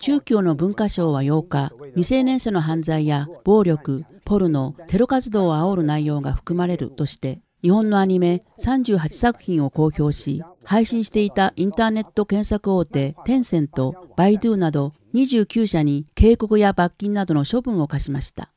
中共の文化省は8日、未成年者の犯罪や暴力、ポルノ、テロ活動を煽る内容が含まれるとして、日本のアニメ38作品を公表し、配信していたインターネット検索大手テンセント、バイドゥなど29社に警告や罰金などの処分を課しました。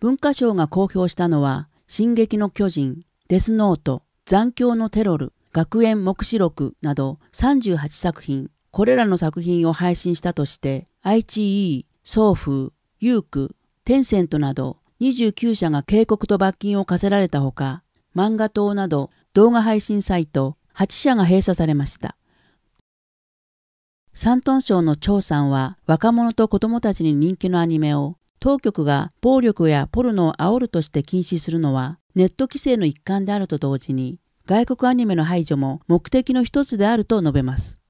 文化省が公表したのは、進撃の巨人、デスノート、残響のテロル、学園目視録など38作品、これらの作品を配信したとして、ICE、送風、ユーク、テンセントなど29社が警告と罰金を課せられたほか、漫画党など動画配信サイト8社が閉鎖されました。山東省の張さんは若者と子供たちに人気のアニメを当局が暴力やポルノを煽るとして禁止するのはネット規制の一環であると同時に外国アニメの排除も目的の一つであると述べます。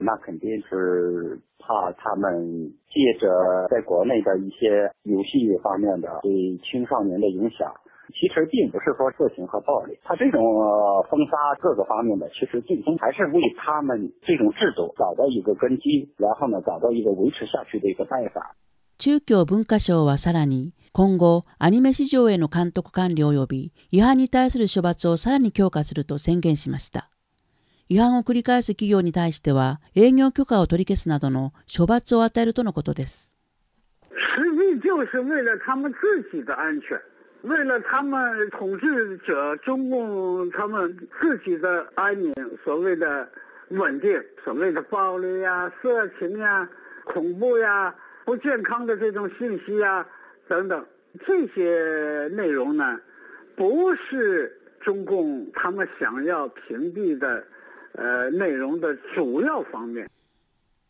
那肯定是怕他们借着在国内的一些游戏方面的对青少年的影响，其实并不是说色情和暴力，他这种封杀各个方面的，其实最终还是为他们这种制度找到一个根基，然后呢找到一个维持下去的一个办法。中共文化省はさらに今後アニメ市場への監督管理及び違反に対する処罰をさらに強化すると宣言しました。 違反を繰り返す企業に対しては営業許可を取り消すなどの処罰を与えるとのことです。中共他们想要屏蔽的。内容的主要方面。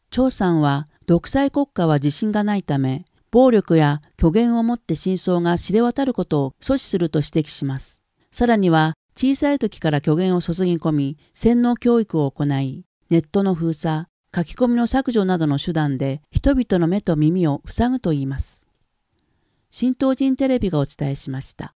張さんは独裁国家は自信がないため暴力や虚言をもって真相が知れ渡ることを阻止すると指摘します。さらには小さい時から虚言を注ぎ込み洗脳教育を行いネットの封鎖書き込みの削除などの手段で人々の目と耳を塞ぐといいます。新東人テレビがお伝えしました。